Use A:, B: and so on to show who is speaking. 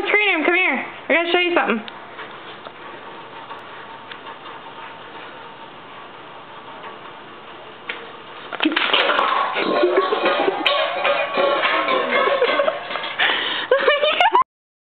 A: the screen